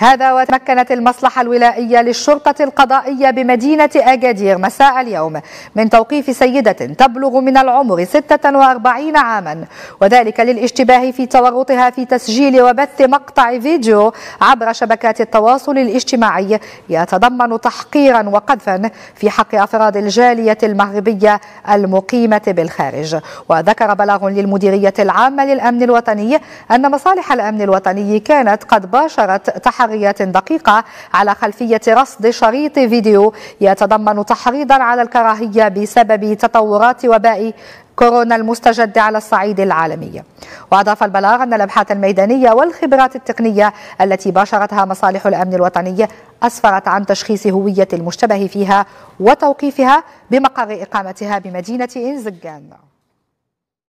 هذا وتمكنت المصلحة الولائية للشرطة القضائية بمدينة أكادير مساء اليوم من توقيف سيدة تبلغ من العمر 46 عاما. وذلك للاشتباه في تورطها في تسجيل وبث مقطع فيديو عبر شبكات التواصل الاجتماعي يتضمن تحقيرا وقذفا في حق أفراد الجالية المغربية المقيمة بالخارج. وذكر بلاغ للمديرية العامة للأمن الوطني أن مصالح الأمن الوطني كانت قد باشرت تحريات دقيقة على خلفية رصد شريط فيديو يتضمن تحريضا على الكراهية بسبب تطورات وباء كورونا المستجد على الصعيد العالمي. وأضاف البلاغ أن الأبحاث الميدانية والخبرات التقنية التي باشرتها مصالح الأمن الوطني أسفرت عن تشخيص هوية المشتبه فيها وتوقيفها بمقر إقامتها بمدينة إنزجان.